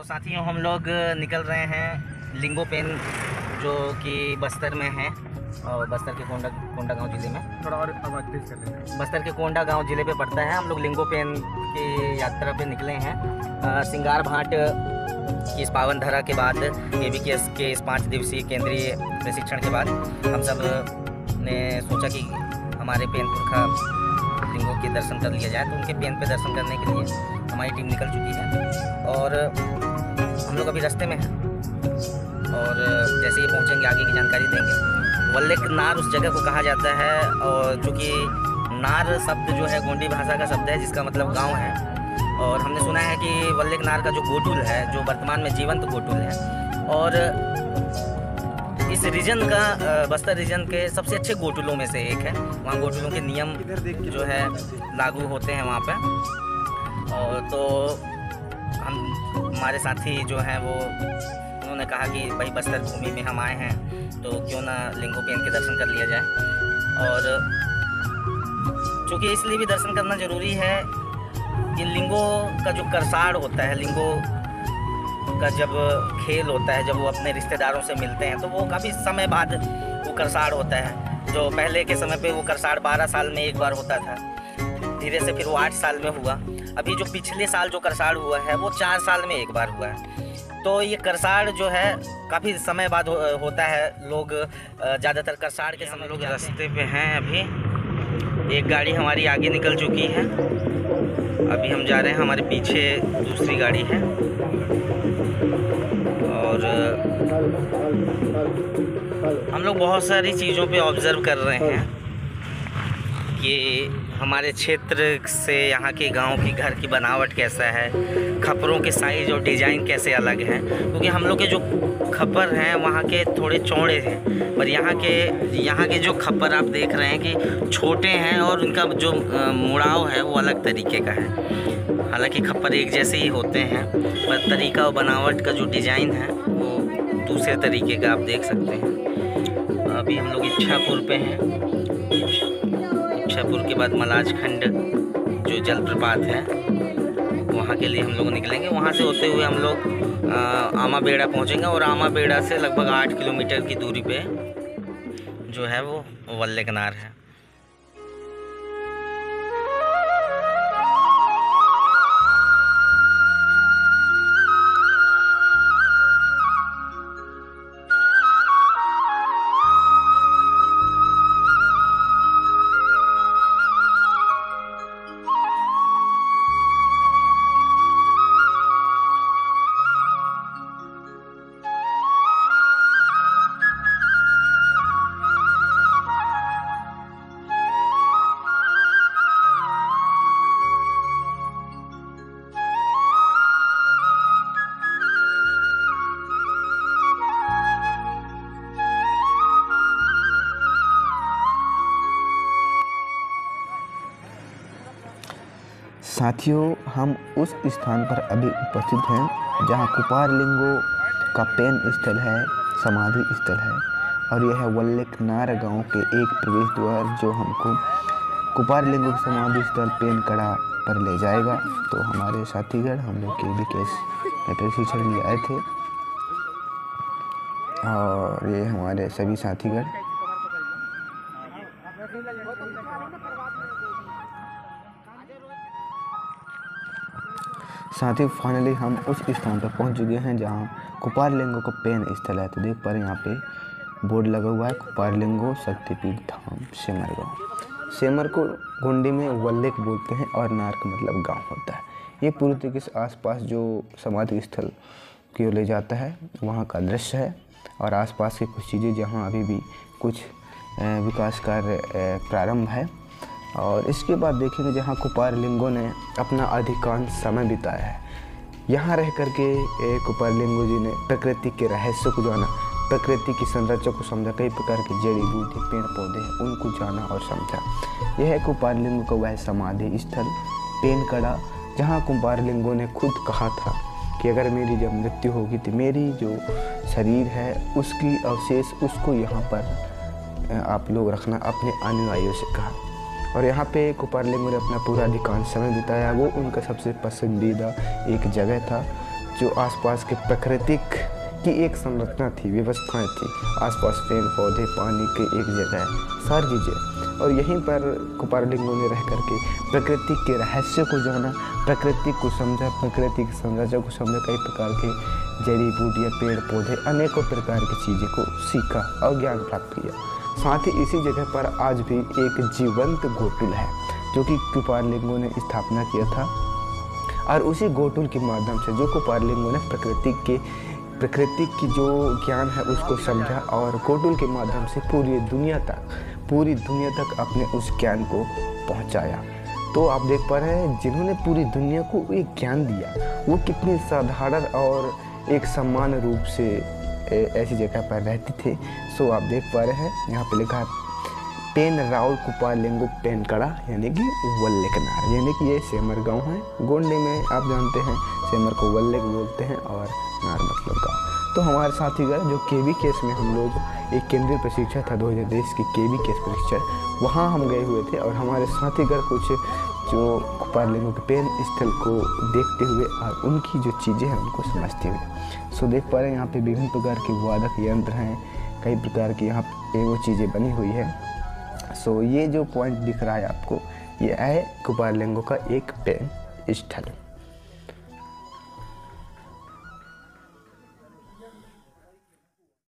तो साथियों हम लोग निकल रहे हैं लिंगो पेन जो कि बस्तर में है और बस्तर के कोंडा कोंडा गाँव ज़िले में। थोड़ा और आवाज़ तेज कर लेते हैं बस्तर के कोंडा गाँव ज़िले पे पड़ता है। हम लोग लिंगो पेन की यात्रा पे निकले हैं। सिंगार भाट की इस पावन धरा के बाद ए बी के एस के इस पाँच दिवसीय केंद्रीय प्रशिक्षण के बाद हम सबने सोचा कि हमारे पेन पुरखा लिंगों के दर्शन कर लिया जाए। तो उनके पेन पे दर्शन करने के लिए हमारी टीम निकल चुकी है। और हम लोग अभी रास्ते में हैं। और जैसे ही पहुँचेंगे, आगे की जानकारी देंगे। वल्लेक नार उस जगह को कहा जाता है, और चूँकि नार शब्द जो है, गोंडी भाषा का शब्द है, जिसका मतलब गाँव है। और हमने सुना है कि वल्लेक नार का जो गोटुल है, जो वर्तमान में जीवंत गोटुल है। और इस रीजन का बस्तर रीजन के सबसे अच्छे गोटुलों में से एक है। वहाँ गोटुलों के नियम जो है, लागू होते हैं वहाँ पे। और तो हम, हमारे साथी जो हैं वो, उन्होंने कहा कि भाई बस्तर भूमि में हम आए हैं तो क्यों ना लिंगो पेन के दर्शन कर लिया जाए। और चूँकि इसलिए भी दर्शन करना ज़रूरी है कि लिंगो का जो करसाड़ होता है, लिंगो का जब खेल होता है, जब वो अपने रिश्तेदारों से मिलते हैं तो वो काफ़ी समय बाद वो करसाड़ होता है। जो पहले के समय पे वो करसाड़ बारह साल में एक बार होता था, धीरे से फिर वो आठ साल में हुआ। अभी जो पिछले साल जो करसाड़ हुआ है वो चार साल में एक बार हुआ है। तो ये करसाड़ जो है काफ़ी समय बाद हो, होता है। लोग ज़्यादातर करसाड़ के समय लोग रास्ते पे हैं अभी। एक गाड़ी हमारी आगे निकल चुकी है। अभी हम जा रहे हैं हमारे पीछे दूसरी गाड़ी है। और हम लोग बहुत सारी चीज़ों पे ऑब्ज़र्व कर रहे हैं। कि हमारे क्षेत्र से यहाँ के गाँव की घर की बनावट कैसा है? खपरों के साइज़ और डिज़ाइन कैसे अलग हैं? क्योंकि हम लोग के जो खप्पर हैं, वहाँ के थोड़े चौड़े हैं। पर यहाँ के यहाँ के जो खप्पर आप देख रहे हैं कि छोटे हैं और उनका जो मुड़ाव है, वो अलग तरीके का है। हालाँकि खप्पर एक जैसे ही होते हैं, पर तरीका और बनावट का जो डिज़ाइन है, वो दूसरे तरीके का आप देख सकते हैं। अभी हम लोग इच्छापुर पे हैं। इच्छापुर के बाद मलाज खंड जो जलप्रपात है, वहाँ के लिए हम लोग निकलेंगे। वहाँ से होते हुए हम लोग आमा बेड़ा पहुँचेंगे और आमा बेड़ा से लगभग आठ किलोमीटर की दूरी पे जो है वो वल्ले किनार है। साथियों, हम उस स्थान पर अभी उपस्थित हैं, जहाँ कुपार लिंगो का पेन स्थल है, समाधि स्थल है, और यह है वल्लेक नार गाँव के एक प्रवेश द्वार जो हमको कुपार लिंगो समाधि स्थल पेन कड़ा पर ले जाएगा। तो हमारे साथीगढ़ हम लोग के भी केस में प्रशिक्षण लिए आए थे। और ये हमारे सभी साथीगण साथ ही फाइनली हम उस स्थान पर पहुँच चुके हैं जहाँ कुपार लिंगो का पेन स्थल है। तो देख पा रहे हैं यहाँ पे बोर्ड लगा हुआ है कुपार लिंगो शक्तिपीठ धाम, सेमर गाँव। सेमर को गुंडी में वल्लेक बोलते हैं और नार का मतलब गाँव होता है। ये पूरी तरीके से आसपास जो समाधि स्थल की ओर ले जाता है, वहाँ का दृश्य है। और आसपास की कुछ चीज़ें जहाँ अभी भी कुछ विकास कार्य प्रारंभ है। और इसके बाद देखेंगे जहाँ कुपार लिंगो ने अपना अधिकांश समय बिताया है। यहाँ रह करके ए, कुपार लिंगो जी ने प्रकृति के रहस्य को जाना प्रकृति की संरचना को समझा कई प्रकार के जड़ी बूटी पेड़ पौधे उनको जाना और समझा। यह है कुपार लिंगो का वह समाधि स्थल पेनकड़ा जहाँ कुपार लिंगो ने खुद कहा था कि अगर मेरी जब मृत्यु होगी तो मेरी जो शरीर है उसकी अवशेष उसको यहाँ पर आप लोग रखना अपने अनुयायियों से कहा। और यहाँ पे कुपारलिंगो ने अपना पूरा अधिकांश समय बिताया। वो उनका सबसे पसंदीदा एक जगह था, जो आसपास के प्राकृतिक की एक संरचना थी, व्यवस्थाएँ थी। आसपास पेड़, पौधे, पानी के एक जगह, सारी चीज़ें। और यहीं पर कुपारलिंगों ने रह करके प्रकृति के रहस्य को जाना, प्रकृति को समझा, प्रकृति के संरचना को समझा, कई प्रकार के जड़ी बूटियाँ, पेड़, पौधे, अनेकों प्रकार की चीज़ें को सीखा और ज्ञान प्राप्त किया। साथ ही इसी जगह पर आज भी एक जीवंत गोटुल है, जो कि कुपारलिंगों ने स्थापना किया था। और उसी गोटुल के माध्यम से जो कुपारलिंगों ने प्रकृति के, प्रकृति की जो ज्ञान है, उसको समझा और गोटुल के माध्यम से पूरी दुनिया तक, पूरी दुनिया तक अपने उस ज्ञान को पहुँचाया। तो आप देख पा रहे हैं, जिन्होंने पूरी दुनिया को एक ज्ञान दिया, वो कितनी साधारण और एक समान रूप से ऐसी जगह पर रहती थी। सो आप देख पा रहे हैं, यहाँ पे लिखा है, पेन राउल कुपा लेंगो पेन कड़ा यानी कि वल्लेकनार यानी कि ये सेमर गाँव है। गोंडे में आप जानते हैं, सेमर को वल्लेक बोलते हैं और नार मतलब गाँव। तो हमारे साथीगढ़ जो के वी केस में हम लोग एक केंद्रीय प्रशिक्षण था दो हज़ार तेईस की के वी केस प्रशिक्षण वहाँ हम गए हुए थे और हमारे साथीगढ़ कुछ जो कुपारलिंगों के पेन स्थल को देखते हुए और उनकी जो चीज़ें हैं उनको समझते हुए। सो देख पा रहे हैं यहाँ पे विभिन्न प्रकार के वादक यंत्र हैं, कई प्रकार की यहाँ पे वो चीज़ें बनी हुई है। सो ये जो पॉइंट दिख रहा है आपको, ये है कुपारलिंगों का एक पेन स्थल।